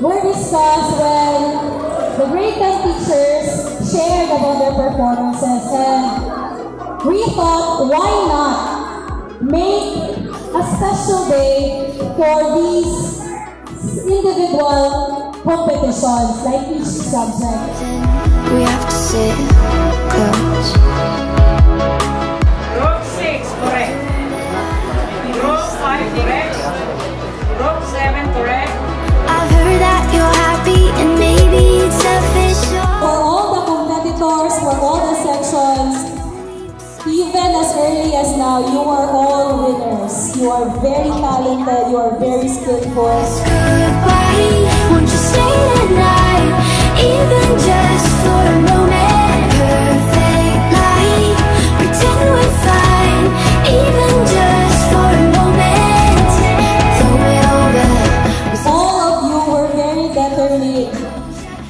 were discussed when the grade 10 teachers shared about their performances and we thought why not make a special day for these individual competitions like each subject. We have to sit close. For all the sections, even as early as now, you are all winners. You are very talented, you are very skillful. Goodbye, won't you stay tonight? Even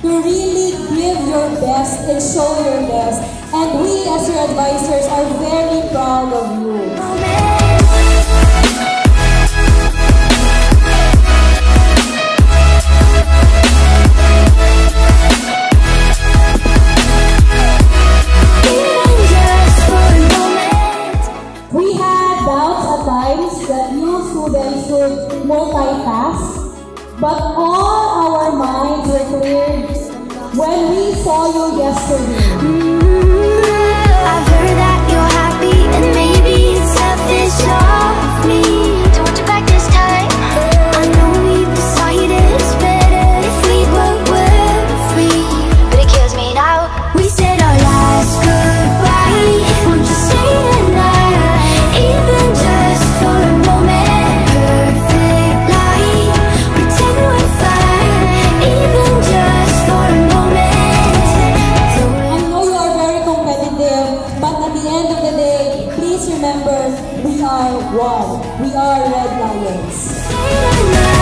to really give your best and show your best. And we as your advisors are very proud of you. We had doubts at times that new students multitask, but all our minds were clear when we saw you yesterday. remember, we are one. We are Red Lions.